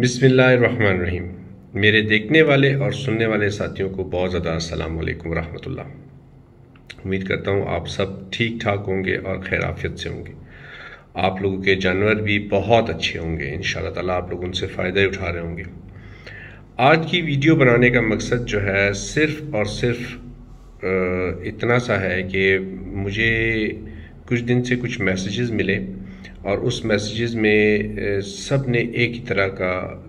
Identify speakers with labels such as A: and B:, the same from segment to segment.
A: बिसमीम मेरे देखने वाले और सुनने वाले साथियों को बहुत ज़्यादा अस्सलाम वालेकुम रहमतुल्लाह उम्मीद करता हूँ आप सब ठीक ठाक होंगे और खैर आफियत से होंगे। आप लोगों के जानवर भी बहुत अच्छे होंगे इन ताला आप लोग उनसे फ़ायदा उठा रहे होंगे। आज की वीडियो बनाने का मकसद जो है सिर्फ़ और सिर्फ़ इतना सा है कि मुझे कुछ दिन से कुछ मैसेजेस मिले। और उस मैसेजेस में सबने एक ही तरह का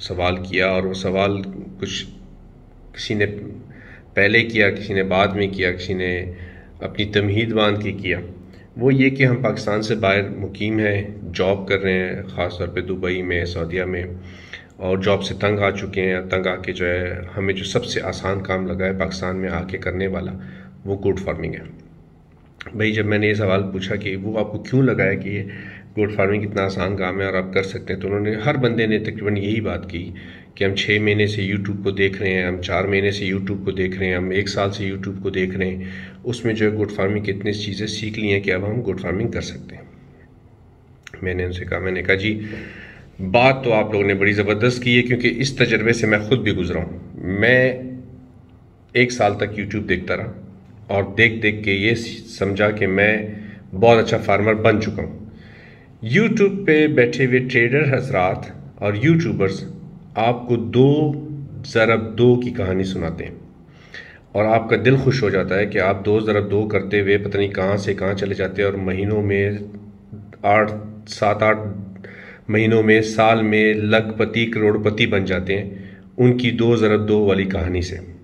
A: सवाल किया और वो सवाल कुछ किसी ने पहले किया, किसी ने बाद में किया, किसी ने अपनी तमहीद बाँध के किया। वो ये कि हम पाकिस्तान से बाहर मुकीम हैं, जॉब कर रहे हैं ख़ास तौर पे दुबई में, सऊदीया में, और जॉब से तंग आ चुके हैं, तंग आके जो है, हमें जो सबसे आसान काम लगा है पाकिस्तान में आके करने वाला, वो गुड फ़ार्मिंग है। भाई जब मैंने ये सवाल पूछा कि वो आपको क्यों लगा है कि ये गोट फ़ार्मिंग इतना आसान काम है और आप कर सकते हैं। तो उन्होंने, हर बंदे ने तकरीबन यही बात की कि हम छः महीने से यूट्यूब को देख रहे हैं, हम चार महीने से यूट्यूब को देख रहे हैं, हम एक साल से यूट्यूब को देख रहे हैं। उसमें जो है गुड फ़ार्मिंग की इतनी चीज़ें सीख ली हैं कि अब हम गुड फ़ार्मिंग कर सकते हैं। मैंने उनसे कहा, मैंने कहा, जी, बात तो आप लोगों ने बड़ी ज़बरदस्त की है क्योंकि इस तजर्बे से मैं खुद भी गुजरा हूँ। मैं एक साल तक यूट्यूब देखता रहा और देख देख के ये समझा कि मैं बहुत अच्छा फार्मर बन चुका हूँ। यूट्यूब पे बैठे हुए ट्रेडर हजरात और यूट्यूबर्स आपको दो, ज़रब दो की कहानी सुनाते हैं। और आपका दिल खुश हो जाता है कि आप दो, ज़रब दो करते हुए पता नहीं कहाँ से कहाँ चले जाते हैं और महीनों में आठ, सात, आठ महीनों में, साल में लखपति करोड़पति बन जाते हैं उनकी दो, ज़रब दो वाली कहानी से।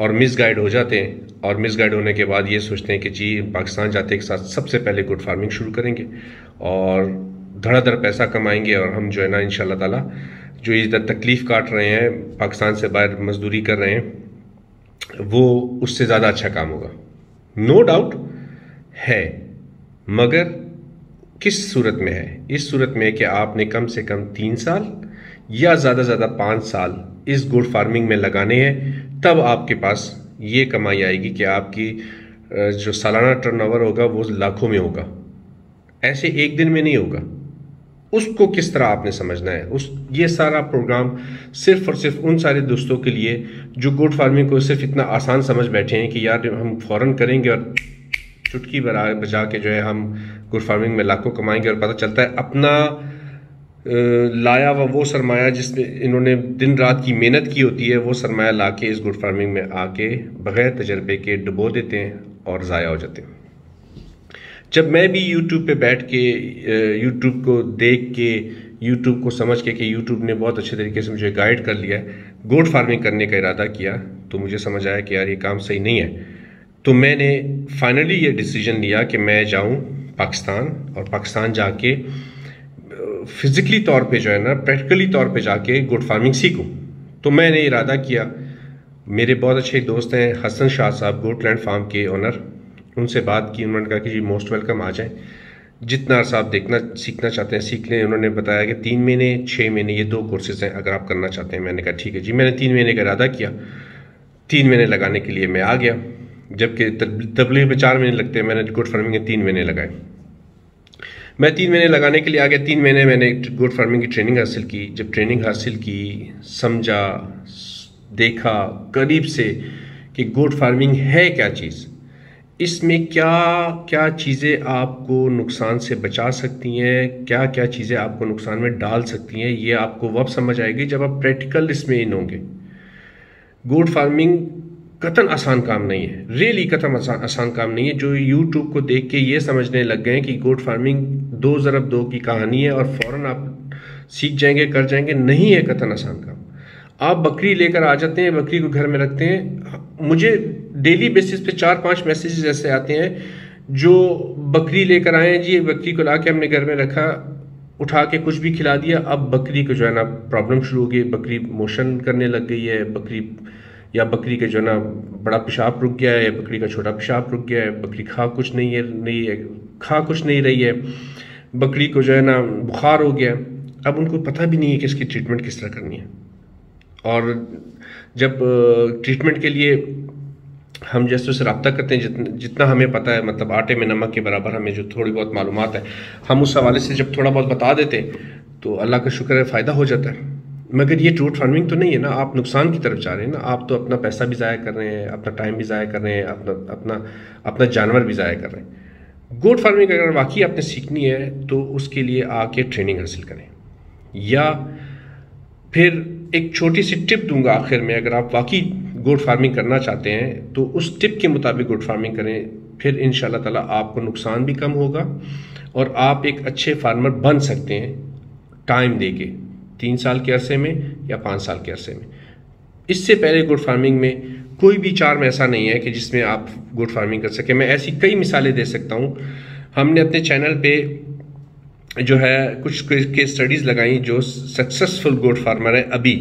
A: और मिस गाइड हो जाते हैं और मिस गाइड होने के बाद ये सोचते हैं कि जी, पाकिस्तान जाते के साथ सबसे पहले गुड फ़ार्मिंग शुरू करेंगे और धड़ाधड़ पैसा कमाएँगे और हम जो है ना इन ताला, जो इधर तकलीफ़ काट रहे हैं, पाकिस्तान से बाहर मजदूरी कर रहे हैं, वो उससे ज़्यादा अच्छा काम होगा। नो डाउट है, मगर किस सूरत में है? इस सूरत में कि आपने कम से कम तीन साल या ज़्यादा ज़्यादा पाँच साल इस गुड फ़ार्मिंग में लगाने हैं तब आपके पास ये कमाई आएगी कि आपकी जो सालाना टर्नओवर होगा वो लाखों में होगा। ऐसे एक दिन में नहीं होगा। उसको किस तरह आपने समझना है? उस, ये सारा प्रोग्राम सिर्फ़ और सिर्फ़ उन सारे दोस्तों के लिए जो गुड फ़ार्मिंग को सिर्फ़ इतना आसान समझ बैठे हैं कि यार हम फ़ौरन करेंगे और चुटकी बजा के जो है हम गुड फ़ार्मिंग में लाखों कमाएँगे और पता चलता है अपना लाया हुआ वो सरमाया जिसमें इन्होंने दिन रात की मेहनत की होती है, वो सरमाया ला के इस गुड फ़ार्मिंग में आके बग़ैर तजर्बे के डुबो देते हैं और ज़ाया हो जाते हैं। जब मैं भी यूट्यूब पे बैठ के यूट्यूब को देख के यूट्यूब को समझ के कि यूट्यूब ने बहुत अच्छे तरीके से मुझे गाइड कर लिया है गुड फ़ार्मिंग करने का इरादा किया तो मुझे समझ आया कि यार ये काम सही नहीं है। तो मैंने फाइनली ये डिसीज़न लिया कि मैं जाऊँ पाकिस्तान और पाकिस्तान जाके फिज़िकली तौर पे जो है ना प्रैक्टिकली तौर पे जाके गुड फ़ार्मिंग सीखूं। तो मैंने इरादा किया, मेरे बहुत अच्छे दोस्त हैं, हसन शाह साहब गोटलैंड फार्म के ओनर उनसे बात की, उन्होंने कहा कि जी मोस्ट वेलकम आ जाएँ। जितना अर्सा आप देखना, सीखना चाहते हैं, सीख लें। उन्होंने बताया कि तीन महीने छः महीने, ये दो कोर्सेज हैं, अगर आप करना चाहते हैं। मैंने कहा, ठीक है जी। मैंने तीन महीने का इरादा किया। तीन महीने लगाने के लिए मैं आ गया। जबकि तबलीग में चार महीने लगते हैं, मैंने गुड फ़ार्मिंग में तीन महीने लगाए। मैं तीन महीने लगाने के लिए आ गया तीन महीने मैंने गुड फ़ार्मिंग की ट्रेनिंग हासिल की। जब ट्रेनिंग हासिल की, समझा, देखा, करीब से कि गुड फ़ार्मिंग है क्या चीज़? इसमें क्या क्या चीज़ें आपको नुकसान से बचा सकती हैं? क्या क्या चीज़ें आपको नुकसान में डाल सकती हैं? ये आपको वब समझ आएगी जब आप प्रैक्टिकल इसमें इन होंगे। गुड फ़ार्मिंग कतन आसान काम नहीं है। रियली कतन आसान आसान काम नहीं है जो यूट्यूब को देख के ये समझने लग गए कि गोट फ़ार्मिंग दो ज़रब दो की कहानी है और फ़ौरन आप सीख जाएँगे, कर जाएँगे। नहीं है कतन आसान काम। आप बकरी लेकर आ जाते हैं, बकरी को घर में रखते हैं। मुझे डेली बेसिस पे चार पाँच मैसेजेस ऐसे आते हैं जो बकरी लेकर आए हैं, जी बकरी को ला के हमने घर में रखा, उठा के कुछ भी खिला दिया, अब बकरी को जो है ना प्रॉब्लम शुरू हो गई बकरी मोशन करने लग गई है, बकरी या बकरी के जो है ना, बड़ा पेशाब रुक गया है या बकरी का छोटा पेशाब रुक गया है, बकरी खा कुछ नहीं है नहीं है, खा कुछ नहीं रही है, बकरी को जो है ना, बुखार हो गया अब उनको पता भी नहीं है कि इसकी ट्रीटमेंट किस तरह करनी है। और जब ट्रीटमेंट के लिए हम जैसे उससे रबता करते हैं, जितना जितना हमें पता है मतलब आटे में नमक के बराबर हमें जो थोड़ी बहुत मालूम है, हम उस हवाले से जब थोड़ा बहुत बता देते तो अल्लाह का शुक्र है, फ़ायदा हो जाता है। मगर ये ट्रूथ फ़ार्मिंग तो नहीं है ना, आप नुकसान की तरफ़ जा रहे हैं ना, आप तो अपना पैसा भी ज़ाया कर रहे हैं, अपना टाइम भी ज़ाया कर रहे हैं, अपना अपना अपना जानवर भी ज़ाया कर रहे हैं। गोट फ़ार्मिंग अगर वाकई आपने सीखनी है तो उसके लिए आके ट्रेनिंग हासिल करें। या फिर एक छोटी सी टिप दूँगा आखिर में, अगर आप वाकई गोट फ़ार्मिंग करना चाहते हैं तो उस टिप के मुताबिक गोट फ़ार्मिंग करें, फिर इन ताला आपको नुकसान भी कम होगा और आप एक अच्छे फार्मर बन सकते हैं टाइम दे के तीन साल के अरसे में या पाँच साल के अरसे में। इससे पहले गुड फ़ार्मिंग में कोई भी चार्म ऐसा नहीं है कि जिसमें आप गुड फ़ार्मिंग कर सकें। मैं ऐसी कई मिसालें दे सकता हूँ। हमने अपने चैनल पे जो है कुछ के स्टडीज़ लगाई जो सक्सेसफुल गुड फार्मर हैं अभी।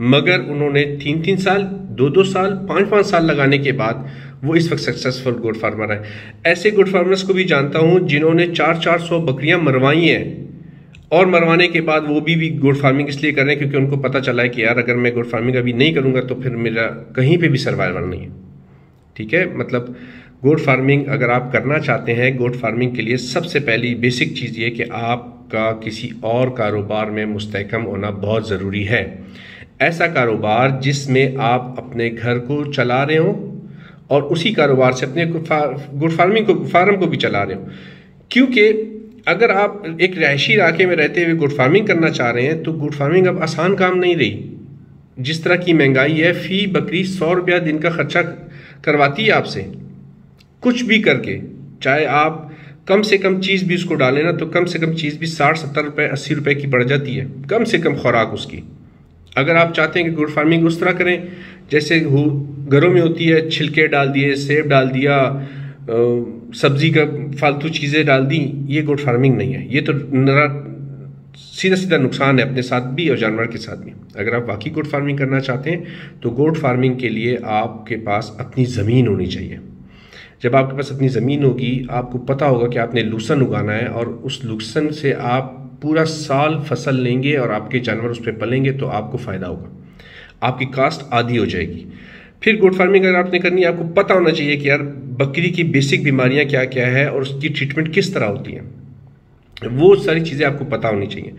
A: मगर उन्होंने तीन तीन साल, दो दो साल, पाँच पाँच साल लगाने के बाद वो इस वक्त सक्सेसफुल गुड फार्मर है। ऐसे गुड फार्मर्स को भी जानता हूँ जिन्होंने चार चार सौ बकरियाँ मरवाई हैं। और मरवाने के बाद वो भी भी गुड फ़ार्मिंग इसलिए कर रहे हैं क्योंकि उनको पता चला है कि यार, अगर मैं गुड फ़ार्मिंग अभी नहीं करूँगा तो फिर मेरा कहीं पे भी सर्वाइवल नहीं है। ठीक है? मतलब गुड फ़ार्मिंग अगर आप करना चाहते हैं गुड फ़ार्मिंग के लिए सबसे पहली बेसिक चीज़ ये कि आपका किसी और कारोबार में मुस्तकम होना बहुत ज़रूरी है। ऐसा कारोबार जिसमें आप अपने घर को चला रहे हो और उसी कारोबार से अपने गुड फ़ार्मिंग को, फार्म को भी चला रहे हो। क्योंकि अगर आप एक रहायशी इलाके में रहते हुए गुड फ़ार्मिंग करना चाह रहे हैं तो गुड फ़ार्मिंग अब आसान काम नहीं रही। जिस तरह की महँगाई है, फ़ी, बकरी, सौ रुपया दिन का खर्चा करवाती है आपसे। कुछ भी करके, चाहे आप कम से कम चीज़ भी उसको डालें ना तो कम से कम चीज़ भी साठ, सत्तर रुपये, अस्सी रुपये की बढ़ जाती है। कम से कम खुराक उसकी। अगर आप चाहते हैं कि गुड फ़ार्मिंग उस तरह करें, जैसे घरों में होती है, छिलके डाल दिए, सेब डाल दिया सब्ज़ी का फालतू चीज़ें डाल दी, ये गुड फ़ार्मिंग नहीं है। ये तो सीधा सीधा नुकसान है अपने साथ भी और जानवर के साथ भी। अगर आप वाकई गुड फ़ार्मिंग करना चाहते हैं तो गुड फ़ार्मिंग के लिए आपके पास अपनी ज़मीन होनी चाहिए। जब आपके पास अपनी ज़मीन होगी, आपको पता होगा कि आपने लूसन उगाना है और उस लूसन से आप पूरा साल फ़सल लेंगे और आपके जानवर उस पर पलेंगे तो आपको फ़ायदा होगा। आपकी कास्ट आधी हो जाएगी। फिर गुड फ़ार्मिंग अगर आपने करनी है, आपको पता होना चाहिए कि यार बकरी की बेसिक बीमारियाँ क्या क्या है और उसकी ट्रीटमेंट किस तरह होती है। वो सारी चीज़ें आपको पता होनी चाहिए।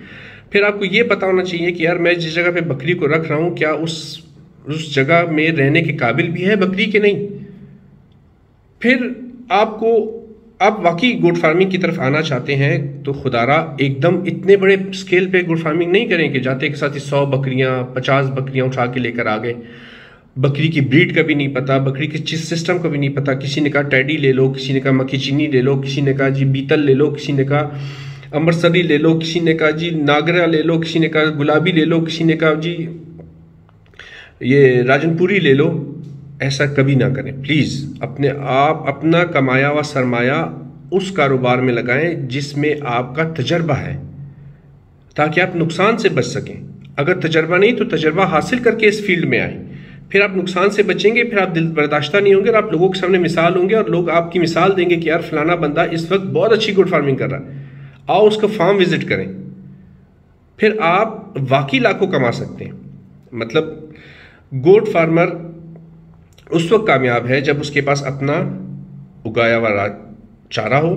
A: फिर आपको ये पता होना चाहिए कि यार मैं जिस जगह पे बकरी को रख रहा हूँ, क्या उस उस जगह में रहने के काबिल भी है बकरी के नहीं? फिर आपको, आप वाकई गुड फ़ार्मिंग की तरफ़ आना चाहते हैं तो खुदारा एकदम इतने बड़े स्केल पे गुड फ़ार्मिंग नहीं करें कि जाते के साथ ही सौ बकरियाँ, पचास बकरियाँ उठा के लेकर आ गए। बकरी की ब्रीड का भी नहीं पता, बकरी के चिस सिस्टम का भी नहीं पता। किसी ने कहा टैडी ले लो, किसी ने कहा मक्खी चीनी ले लो, किसी ने कहा जी बीतल ले लो, किसी ने कहा अमृतसरी ले लो, किसी ने कहा जी नागरा ले लो, किसी ने कहा गुलाबी ले लो, किसी ने कहा जी ये राजनपुरी ले लो। ऐसा कभी ना करें। प्लीज़ अपने आप, अपना कमाया हुआ सरमाया उस कारोबार में लगाएँ जिसमें आपका तजर्बा है, ताकि आप नुकसान से बच सकें। अगर तजर्बा नहीं तो तजर्बा हासिल करके इस फ़ील्ड में आए। फिर आप नुकसान से बचेंगे, फिर आप दिल बर्दाश्ता नहीं होंगे और आप लोगों के सामने मिसाल होंगे और लोग आपकी मिसाल देंगे कि यार फलाना बंदा इस वक्त बहुत अच्छी गुड फ़ार्मिंग कर रहा है। आओ उसका फार्म विज़िट करें। फिर आप वाकई लाखों कमा सकते हैं। मतलब गोड फार्मर उस वक्त कामयाब है जब उसके पास अपना उगाया हुआ चारा हो,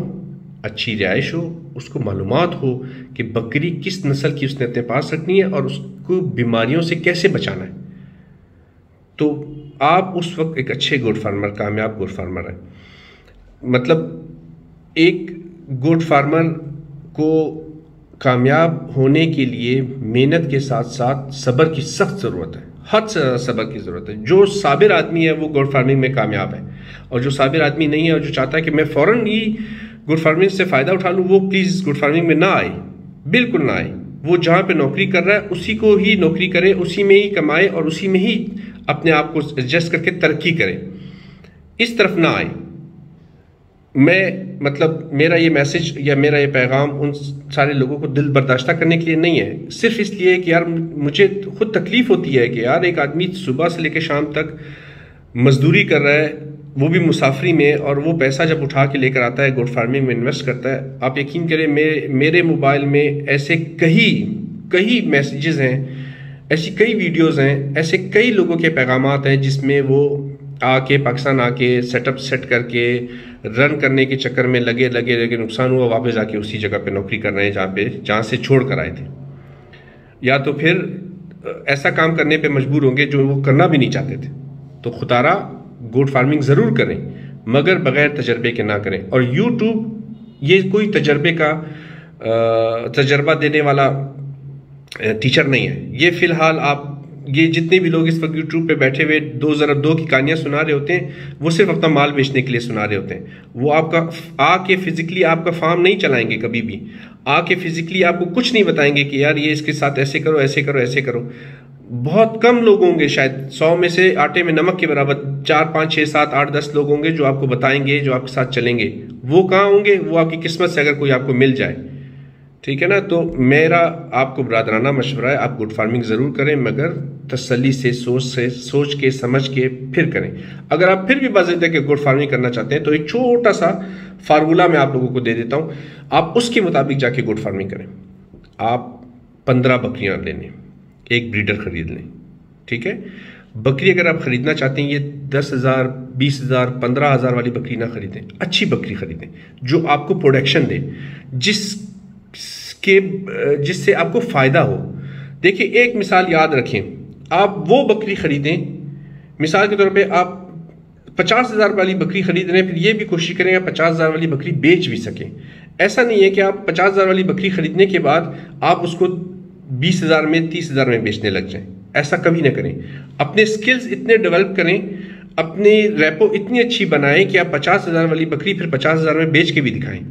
A: अच्छी रिहाइश हो, उसको मालूम हो कि बकरी किस नस्ल की उसने अपने पास रखनी है और उसको बीमारियों से कैसे बचाना है। तो आप उस वक्त एक अच्छे गुड फार्मर कामयाब गुड फार्मर हैं। मतलब एक गुड फार्मर को कामयाब होने के लिए मेहनत के साथ साथ सब्र की सख्त ज़रूरत है। हद से सब्र की ज़रूरत है। जो साबिर आदमी है, वो गुड फ़ार्मिंग में कामयाब है। और जो साबिर आदमी नहीं है और जो चाहता है कि मैं फ़ौरन ही गुड फ़ार्मिंग से फ़ायदा उठा लूँ, वो प्लीज़ गुड फ़ार्मिंग में ना आए। बिल्कुल ना आए। वो जहाँ पे नौकरी कर रहा है, उसी को ही नौकरी करे, उसी में ही कमाए और उसी में ही अपने आप को एडजस्ट करके तरक्की करें। इस तरफ़ ना आए। मैं मतलब मेरा ये मैसेज या मेरा ये पैगाम उन सारे लोगों को दिल बर्दाश्त करने के लिए नहीं है। सिर्फ़ इसलिए कि यार मुझे खुद तकलीफ़ होती है कि यार एक आदमी सुबह से लेकर शाम तक मजदूरी कर रहा है वो भी मुसाफरी में और वो पैसा जब उठा के लेकर आता है गोड फ़ार्मिंग में इन्वेस्ट करता है, आप यकीन करें मेरे मेरे मोबाइल में ऐसे कई कई मैसेजेस हैं, ऐसी कई वीडियोस हैं, ऐसे कई लोगों के पैगाम हैं जिसमें वो आके पाकिस्तान आके सेटअप सेट करके रन करने के चक्कर में लगे लगे लगे, नुकसान हुआ, वापस आके उसी जगह पे नौकरी कर रहे हैं जहाँ पे, जहाँ से छोड़ कर आए थे। या तो फिर, ऐसा काम करने पे मजबूर होंगे जो वो करना भी नहीं चाहते थे। तो खुतारा गोट फ़ार्मिंग ज़रूर करें, मगर बगैर तजर्बे के ना करें। और यूट्यूब ये कोई तजर्बे का तजर्बा देने वाला टीचर नहीं है। ये फ़िलहाल आप, ये जितने भी लोग इस वक्त यूट्यूब पे बैठे हुए, दो ज़रा दो की कहानियाँ सुना रहे होते हैं, वो सिर्फ़ अपना माल बेचने के लिए सुना रहे होते हैं। वो आपका, आके फिजिकली आपका फार्म नहीं चलाएँगे कभी भी। आके फिजिकली आपको कुछ नहीं बताएँगे कि यार ये इसके साथ ऐसे करो ऐसे करो ऐसे करो। बहुत कम लोग होंगे शायद, सौ में से आटे में नमक के बराबर चार, पाँच छः सात, आठ, दस लोग होंगे जो आपको बताएँगे, जो आपके साथ चलेंगे। वो कहाँ होंगे? वो आपकी किस्मत से अगर कोई आपको मिल जाए। ठीक है ना? तो मेरा आपको बरदराना मशवरा है, आप गुड फ़ार्मिंग ज़रूर करें, मगर तसली से, सोच से, सोच के, समझ के फिर करें। अगर आप फिर भी बाजिद के गुड फ़ार्मिंग करना चाहते हैं तो एक छोटा सा फार्मूला मैं आप लोगों को दे देता हूँ। आप उसके मुताबिक जाके गुड फ़ार्मिंग करें। आप पंद्रह बकरियाँ ले लें। एक ब्रीडर ख़रीद लें, ठीक है? बकरी अगर आप ख़रीदना चाहते हैं, ये दस हज़ार, बीस हज़ार, पंद्रह हज़ार वाली बकरी ना ख़रीदें, अच्छी बकरी ख़रीदें, जो आपको प्रोडक्शन दे जिस के जिससे आपको फ़ायदा हो। देखिए, एक मिसाल याद रखें, आप वो बकरी ख़रीदें, मिसाल के तौर पे आप पचास हज़ार वाली बकरी ख़रीद रहे हैं फिर ये भी कोशिश करें, आप पचास हज़ार वाली बकरी बेच भी सकें। ऐसा नहीं है कि आप पचास हज़ार वाली बकरी ख़रीदने के बाद आप उसको बीस हज़ार में, तीस हज़ार में बेचने लग जाएँ। ऐसा कभी ना करें। अपने स्किल्स इतने डेवलप करें, अपनी रेपो इतनी अच्छी बनाएँ कि आप पचास हज़ार वाली बकरी फिर पचास हज़ार में बेच के भी दिखाएँ।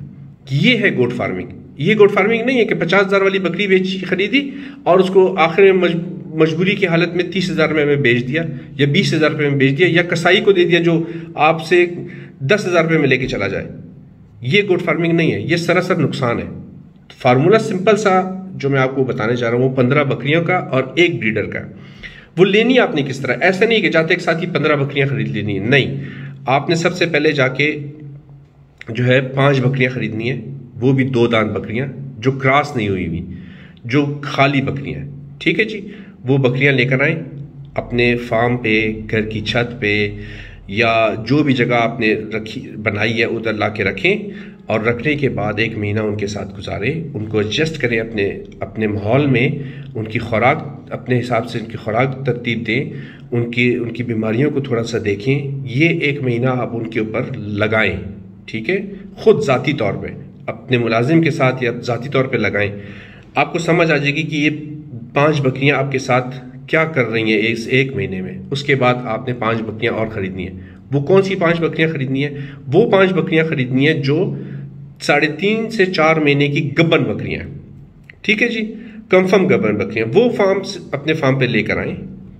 A: ये है गोट फ़ार्मिंग ये गोट फ़ार्मिंग नहीं है कि पचास हज़ार वाली बकरी बेच खरीदी और उसको आखिर में मजबूरी की हालत में तीस हज़ार में बेच दिया या बीस हज़ार रुपये में बेच दिया या कसाई को दे दिया जो आपसे दस हज़ार रुपये में लेके चला जाए। ये गोट फ़ार्मिंग नहीं है। ये सरासर नुकसान है। फार्मूला सिंपल सा जो मैं आपको बताने जा रहा हूँ, वो पंद्रह बकरियों का और एक ब्रीडर का। वो लेनी आपने किस तरह? ऐसा नहीं कि जाते एक साथ ही पंद्रह बकरियाँ खरीद लेनी है। नहीं। आपने सबसे पहले जाके जो है पाँच बकरियाँ खरीदनी है। वो भी दो दांत बकरियाँ, जो क्रॉस नहीं हुई हुई, जो खाली बकरियाँ ठीक है जी? वो बकरियाँ लेकर आए, अपने फार्म पे, घर की छत पे, या जो भी जगह आपने रखी, बनाई है, उधर ला के रखें। और रखने के बाद एक महीना उनके साथ गुजारें, उनको एडजस्ट करें अपने अपने माहौल में, उनकी खुराक, अपने हिसाब से उनकी खुराक तरतीब दें, उनकी उनकी बीमारियों को थोड़ा सा देखें, ये एक महीना आप उनके ऊपर लगाएँ, ठीक है? ख़ुद ज़ाती तौर पे, अपने मुलाजिम के साथ या ज़ाती तौर पे लगाएँ। आपको समझ आ जाएगी कि ये पाँच बकरियाँ आपके साथ क्या कर रही हैं इस एक महीने में। उसके बाद आपने पाँच बकरियाँ और ख़रीदनी है। वो कौन सी पाँच बकरियाँ ख़रीदनी है? वो पाँच बकरियाँ ख़रीदनी है जो साढ़े तीन से चार महीने की गब्बन बकरियाँ ठीक है जी? कंफर्म गबन बकरियाँ। वो फार्म अपने फार्म पे लेकर आए।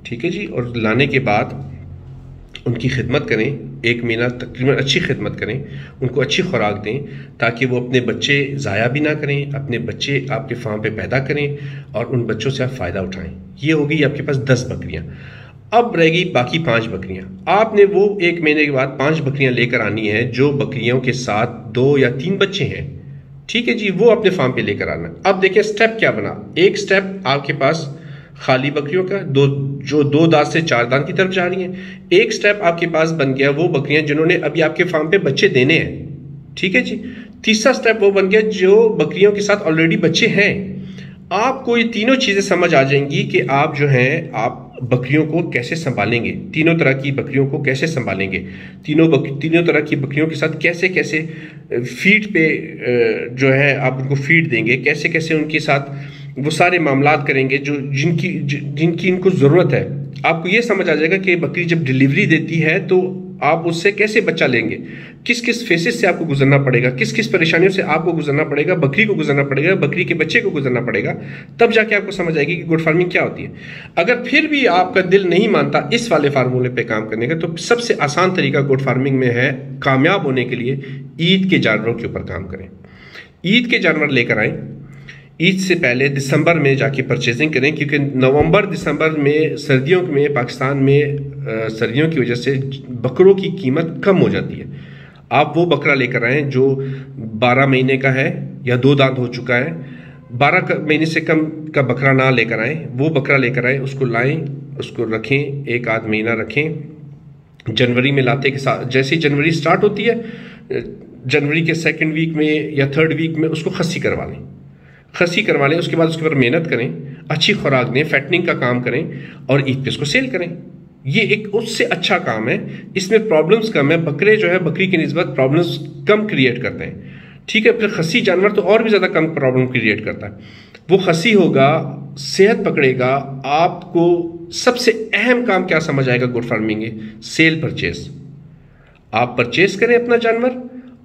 A: ठीक है जी? और लाने के बाद उनकी खिदमत करें। एक महीना तकरीबन अच्छी खिदमत करें। उनको अच्छी खुराक दें ताकि वो अपने बच्चे ज़ाया भी ना करें, अपने बच्चे आपके फार्म पे पैदा करें और उन बच्चों से आप फ़ायदा उठाएँ। ये होगी आपके पास दस बकरियाँ। अब रहेगी बाकी पाँच बकरियाँ। आपने वो एक महीने के बाद पाँच बकरियाँ लेकर आनी है, जो बकरियों के साथ दो या तीन बच्चे हैं। ठीक है जी, वो अपने फार्म पे लेकर आना। अब देखिए स्टेप क्या बना। एक स्टेप आपके पास खाली बकरियों का, दो, जो दो दांत से चार दांत की तरफ़ जा रही हैं। एक स्टेप आपके पास बन गया वो बकरियाँ जिन्होंने अभी आपके फार्म पे बच्चे देने हैं। ठीक है जी? तीसरा स्टेप वो बन गया जो बकरियों के साथ ऑलरेडी बच्चे हैं। आपको ये तीनों चीज़ें समझ आ जाएँगी कि आप जो हैं, आप बकरियों को कैसे संभालेंगे? तीनों तरह की बकरियों को कैसे संभालेंगे? तीनों बक, तीनों तरह की बकरियों के साथ कैसे कैसे फ़ीड पे जो है आप उनको फ़ीड देंगे? कैसे कैसे उनके साथ वो सारे मामला करेंगे जो जिनकी जिनकी इनको ज़रूरत है? आपको ये समझ आ जाएगा कि बकरी जब डिलीवरी देती है तो आप उससे कैसे बच्चा लेंगे? किस किस फेसेस से आपको गुजरना पड़ेगा? किस किस परेशानियों से आपको गुजरना पड़ेगा? बकरी को गुजरना पड़ेगा, बकरी के बच्चे को गुजरना पड़ेगा? तब जाके आपको समझ आएगी कि गुड फ़ार्मिंग क्या होती है। अगर फिर भी आपका दिल नहीं मानता इस वाले फार्मूले पर काम करने का तो सबसे आसान तरीका गुड फ़ार्मिंग में है कामयाब होने के लिए ईद के जानवरों के ऊपर काम करें। ईद के जानवर लेकर आए ईद से पहले दिसंबर में जाके परचेजिंग करें, क्योंकि नवंबर, दिसंबर में सर्दियों में, पाकिस्तान में सर्दियों की वजह से बकरों की कीमत कम हो जाती है। आप वो बकरा लेकर आएँ जो 12 महीने का है या दो दांत हो चुका है 12 महीने से कम का बकरा ना लेकर आएँ, वो बकरा लेकर आएँ, उसको लाएँ, उसको रखें, एक आध महीना रखें, जनवरी में लाते के साथ, जैसे जनवरी स्टार्ट होती है जनवरी के सेकेंड वीक में या थर्ड वीक में उसको खस्सी करवा लें। खसी करवा लें, उसके बाद उसके ऊपर मेहनत करें, अच्छी खुराक दें फैटनिंग का काम करें और ईद पे उसको सेल करें। ये एक उससे अच्छा काम है। इसमें प्रॉब्लम्स कम है। बकरे जो है, बकरी की नस्बत प्रॉब्लम्स कम क्रिएट करते हैं। ठीक है, फिर खसी जानवर तो और भी ज़्यादा कम प्रॉब्लम क्रिएट करता है। वो खसी होगा, सेहत पकड़ेगा, आपको सबसे अहम काम क्या समझ आएगा गुड फ़ार्मिंग सेल परचेस आप परचेस करें अपना जानवर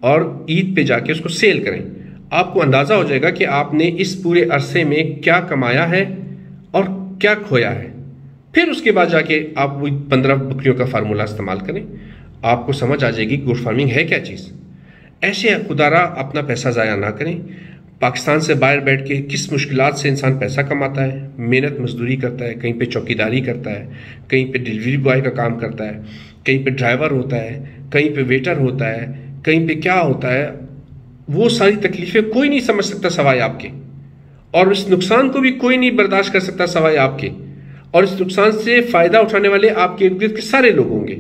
A: और ईद पे जाके उसको सेल करें। आपको अंदाज़ा हो जाएगा कि आपने इस पूरे अरसे में क्या कमाया है और क्या खोया है। फिर उसके बाद जाके आप वो पंद्रह बकरियों का फार्मूला इस्तेमाल करें। आपको समझ आ जाएगी गुड फ़ार्मिंग है क्या चीज़। ऐसे खुदारा अपना पैसा ज़ाया ना करें। पाकिस्तान से बाहर बैठ के किस मुश्किल से इंसान पैसा कमाता है, मेहनत मजदूरी करता है, कहीं पे चौकीदारी करता है, कहीं पे डिलीवरी बॉय का काम करता है, कहीं पे ड्राइवर होता है, कहीं पे वेटर होता है, कहीं पे क्या होता है वो सारी तकलीफ़ें कोई नहीं समझ सकता सवाए आपके। और इस नुकसान को भी कोई नहीं बर्दाश्त कर सकता सवाए आपके। और इस नुकसान से फ़ायदा उठाने वाले आपके इर्द गिर्द के सारे लोग होंगे।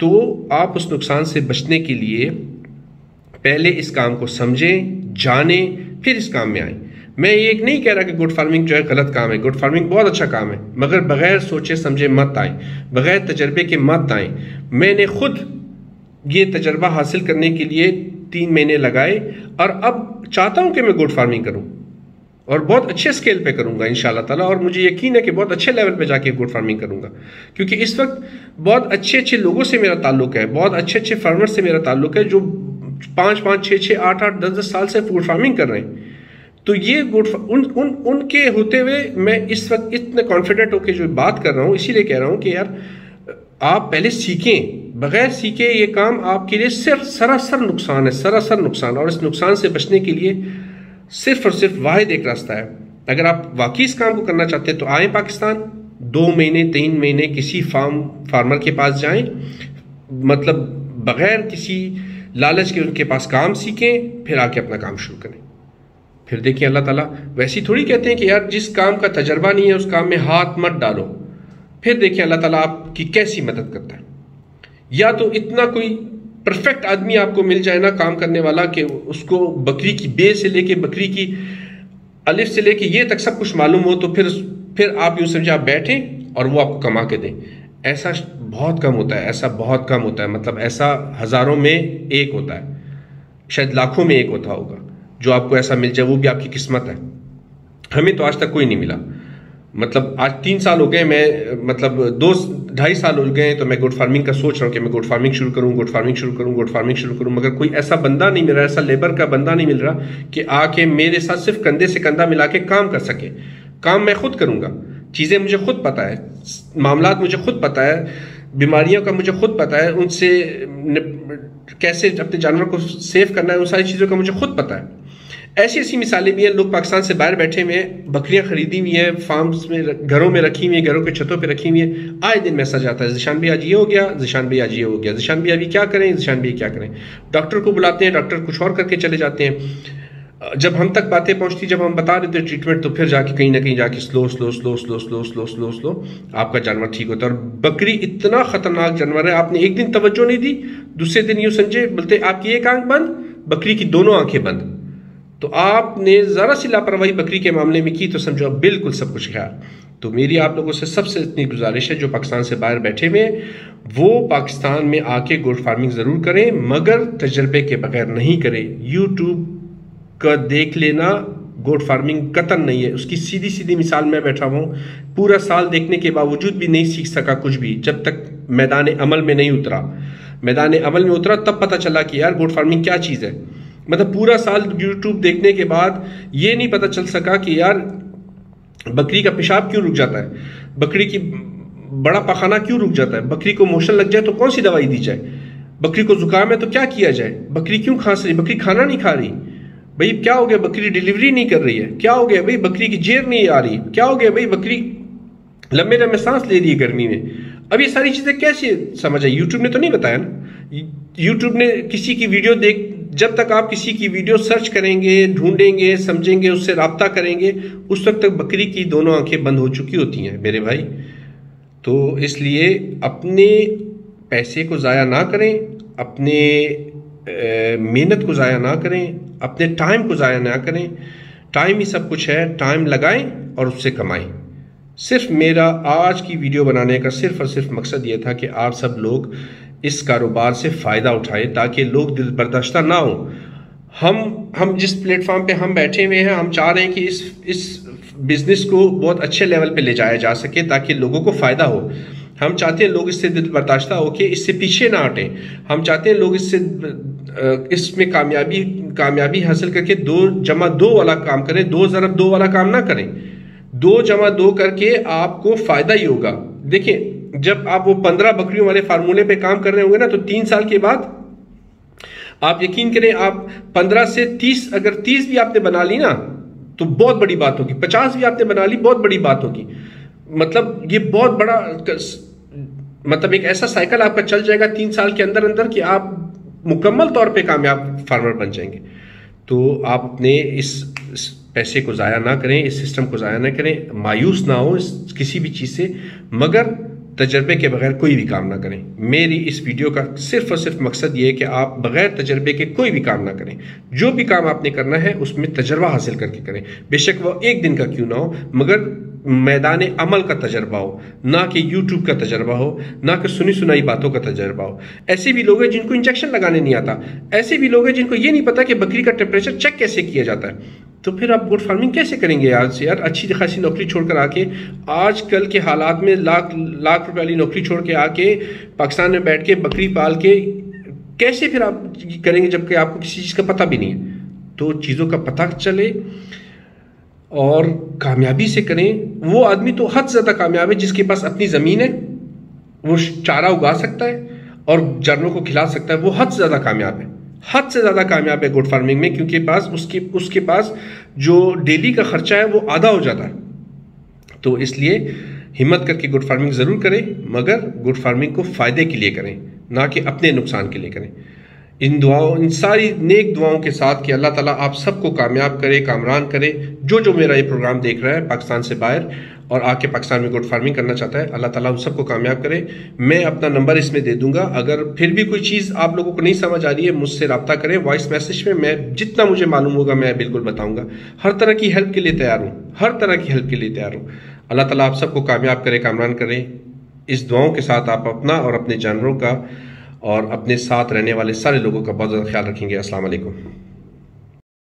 A: तो आप उस नुकसान से बचने के लिए पहले इस काम को समझें, जाने, फिर इस काम में आए। मैं ये नहीं कह रहा कि गुड फ़ार्मिंग जो है गलत काम है। गुड फ़ार्मिंग बहुत अच्छा काम है। मगर बगैर सोचे समझे मत आए। बगैर तजर्बे के मत आए। मैंने खुद ये तजर्बा हासिल करने के लिए तीन महीने लगाए और अब चाहता हूँ कि मैं गुड फ़ार्मिंग करूँ और बहुत अच्छे स्केल पे करूँगा इन ताला। और मुझे यकीन है कि बहुत अच्छे लेवल पे जाके गुड फ़ार्मिंग करूँगा। क्योंकि इस वक्त बहुत अच्छे अच्छे लोगों से मेरा ताल्लुक है, बहुत अच्छे अच्छे फार्मर से मेरा ताल्लुक है जो पाँच पाँच, छः छः, आठ आठ, दस दस साल से गुड फ़ार्मिंग कर रहे हैं। तो ये गुड उन उन, उनके होते हुए मैं इस वक्त इतने कॉन्फिडेंट होकर जो बात कर रहा हूँ, इसीलिए कह रहा हूँ कि यार, आप पहले सीखें। बगैर सीखे ये काम आपके लिए सिर्फ़, सरासर नुकसान है, सरासर नुकसान। और इस नुकसान से बचने के लिए सिर्फ़ और सिर्फ़ वाहिद एक रास्ता है। अगर आप वाकई इस काम को करना चाहते हैं तो आए पाकिस्तान। दो महीने, तीन महीने किसी फार्म, फार्मर के पास जाएँ। मतलब बगैर किसी लालच के उनके पास काम सीखें, फिर आके अपना काम शुरू करें। फिर देखिए अल्लाह ताला वैसे थोड़ी कहते हैं कि यार, जिस काम का तजर्बा नहीं है, उस काम में हाथ मत डालो। फिर देखिए अल्लाह ताला आपकी कैसी मदद करता है। या तो इतना कोई परफेक्ट आदमी आपको मिल जाए ना काम करने वाला कि उसको बकरी की बे से लेके बकरी की अलिफ से लेके ये तक सब कुछ मालूम हो तो फिर फिर आप यूँ समझे आप बैठें और वो आपको कमा के दें। ऐसा बहुत कम होता है, ऐसा बहुत कम होता है। मतलब ऐसा हज़ारों में एक होता है, शायद लाखों में एक होता होगा। जो आपको ऐसा मिल जाए, वो भी आपकी किस्मत है। हमें तो आज तक कोई नहीं मिला। मतलब आज तीन साल हो गए मैं मतलब दो ढाई साल हो गए तो मैं गुड फ़ार्मिंग का सोच रहा हूँ कि मैं गुड फ़ार्मिंग शुरू करूँ गुड फ़ार्मिंग शुरू करूँ गुड फ़ार्मिंग शुरू करूँ, मगर कोई ऐसा बंदा नहीं मिल रहा, ऐसा लेबर का बंदा नहीं मिल रहा कि आके मेरे साथ सिर्फ़ कंधे से कंधा मिला के काम कर सके। काम मैं खुद करूँगा। चीज़ें मुझे खुद पता है। मामला मुझे खुद पता है। बीमारियों का मुझे खुद पता है। उनसे कैसे अपने जानवर को सेव करना है, उन सारी चीज़ों का मुझे खुद पता है। ऐसी ऐसी मिसालें भी हैं, लोग पाकिस्तान से बाहर बैठे हुए हैं, बकरियाँ खरीदी हुई हैं फार्म्स में घरों में रखी हुई हैं, घरों के छतों पे रखी हुई हैं। आए दिन मैसेज आता है, जिशान भाई आज ये हो गया, जिशान भाई आज ये हो गया, जिशान भाई अभी क्या करें, जिशान भाई क्या करें? डॉक्टर को बुलाते हैं डॉक्टर कुछ और करके चले जाते हैं। जब हम तक बातें पहुँचती, जब हम बता देते ट्रीटमेंट तो फिर जाके कहीं ना कहीं जाके slow slow slow slow slow slow slow slow आपका जानवर ठीक होता है। और बकरी इतना खतरनाक जानवर है, आपने एक दिन तवज्जो नहीं दी, दूसरे दिन यूँ समझे बोलते आपकी एक आँख बंद, बकरी की दोनों आँखें बंद। तो आपने ज़रा सी लापरवाही बकरी के मामले में की तो समझो बिल्कुल सब कुछ ख्याल तो मेरी आप लोगों से सबसे इतनी गुजारिश है, जो पाकिस्तान से बाहर बैठे हुए वो पाकिस्तान में आके गुड फ़ार्मिंग ज़रूर करें, मगर तजर्बे के बगैर नहीं करें। यूट्यूब का देख लेना गुड फ़ार्मिंग कतन नहीं है। उसकी सीधी सीधी मिसाल मैं बैठा हूँ। पूरा साल देखने के बावजूद भी नहीं सीख सका कुछ भी, जब तक मैदान अमल में नहीं उतरा। मैदान अमल में उतरा, तब पता चला कि यार गुड फ़ार्मिंग क्या चीज़ है। मतलब पूरा साल यूट्यूब देखने के बाद ये नहीं पता चल सका कि यार, बकरी का पेशाब क्यों रुक जाता है? बकरी की बड़ा पखाना क्यों रुक जाता है? बकरी को मोशन लग जाए तो कौन सी दवाई दी जाए? बकरी को जुकाम है तो क्या किया जाए? बकरी क्यों खांस रही? बकरी खाना नहीं खा रही। भाई, क्या हो गया? बकरी डिलीवरी नहीं कर रही है। क्या हो गया? भाई, बकरी की जेर नहीं आ रही। क्या हो गया? भाई, बकरी लंबे लंबे सांस ले रही है गर्मी में। अब ये सारी चीज़ें कैसे समझ आई? यूट्यूब ने तो नहीं बताया ना? यूट्यूब ने किसी की वीडियो देख जब तक आप किसी की वीडियो सर्च करेंगे, ढूंढेंगे, समझेंगे, उससे रबता करेंगे, उस वक्त तक बकरी की दोनों आँखें बंद हो चुकी होती हैं, मेरे भाई। तो इसलिए अपने पैसे को ज़ाया ना करें, अपने मेहनत को ज़ाया ना करें, अपने टाइम को ज़ाया ना करें। टाइम ही सब कुछ है, टाइम लगाएँ और उससे कमाएँ। सिर्फ़ मेरा आज की वीडियो बनाने का सिर्फ़ और सिर्फ़ मकसद ये था कि आप सब लोग इस कारोबार से फ़ायदा उठाएँ ताकि लोग दिल बर्दाश्त ना हो। हम हम जिस प्लेटफॉर्म पे हम बैठे हुए हैं, हम चाह रहे हैं कि इस इस बिज़नेस को बहुत अच्छे लेवल पे ले जाया जा सके ताकि लोगों को फ़ायदा हो। हम चाहते हैं लोग इससे दिल बर्दाश्त हो कि इससे पीछे ना हटें। हम चाहते हैं लोग इससे इसमें कामयाबी कामयाबी हासिल करके दो जमा दो वाला काम करें, दो ज़रब दो वाला काम ना करें। दो जमा दो करके आपको फ़ायदा ही होगा। देखिए जब आप वो पंद्रह बकरियों वाले फार्मूले पे काम कर रहे होंगे ना तो तीन साल के बाद आप यकीन करें आप पंद्रह से तीस अगर तीस भी आपने बना ली ना तो बहुत बड़ी बात होगी। पचास भी आपने बना ली बहुत बड़ी बात होगी। मतलब ये बहुत बड़ा मतलब एक ऐसा साइकिल आपका चल जाएगा तीन साल के अंदर अंदर कि आप मुकम्मल तौर पे कामयाब फार्मर बन जाएँगे। तो आप अपने इस, इस पैसे को ज़ाया ना करें इस सिस्टम को ज़ाया ना करें मायूस ना हो इस किसी भी चीज़ से। मगर तजर्बे के बगैर कोई भी काम ना करें। मेरी इस वीडियो का सिर्फ़ और सिर्फ़ मकसद ये है कि आप बगैर तजर्बे के कोई भी काम ना करें। जो भी काम आपने करना है, उसमें तजर्बा हासिल करके करें। बेशक वह एक दिन का क्यों ना हो, मगर मैदान अमल का तजर्बा हो, ना कि यूट्यूब का तजर्बा हो, ना कि सुनी सुनाई बातों का तजर्बा हो। ऐसे भी लोग हैं जिनको इंजेक्शन लगाने नहीं आता। ऐसे भी लोग हैं जिनको ये नहीं पता कि बकरी का टेम्परेचर चेक कैसे किया जाता है। तो फिर आप गुड फ़ार्मिंग कैसे करेंगे यार? से यार अच्छी खासी नौकरी छोड़कर आके आज कल के हालात में लाख लाख रुपए वाली नौकरी छोड़ के आके, पाकिस्तान में बैठ के बकरी पाल के कैसे फिर आप करेंगे जबकि आपको किसी चीज़ का पता भी नहीं है? तो चीज़ों का पता चले और कामयाबी से करें। वो आदमी तो हद ज़्यादा कामयाब है जिसके पास अपनी ज़मीन है, वो चारा उगा सकता है और जानवरों को खिला सकता है, वो हद से ज़्यादा कामयाब है। हद से ज़्यादा कामयाब है गुड फ़ार्मिंग में, क्योंकि पास उसके उसके पास जो डेली का खर्चा है वो आधा हो जाता है। तो इसलिए हिम्मत करके गुड फ़ार्मिंग ज़रूर करें, मगर गुड फ़ार्मिंग को फ़ायदे के लिए करें, ना कि अपने नुकसान के लिए करें। इन दुआओं, इन सारी नेक दुआओं के साथ कि अल्लाह ताला आप सबको कामयाब करे, कामरान करे जो जो मेरा ये प्रोग्राम देख रहा है पाकिस्तान से बाहर और आके पाकिस्तान में गुड फ़ार्मिंग करना चाहता है, अल्लाह ताला उन सबको कामयाब करे। मैं अपना नंबर इसमें दे दूँगा। अगर फिर भी कोई चीज़ आप लोगों को नहीं समझ आ रही है, मुझसे रब्ता करें। वॉइस मैसेज में मैं, जितना मुझे मालूम होगा, मैं बिल्कुल बताऊँगा। हर तरह की हेल्प के लिए तैयार हूँ। हर तरह की हेल्प के लिए तैयार हूँ। अल्लाह ताला आप सबको कामयाब करे, कामरान करें। इस दुआओं के साथ आप अपना और अपने जानवरों का और अपने साथ रहने वाले सारे लोगों का बहुत ज़्यादा ख्याल रखेंगे। वालेकुम।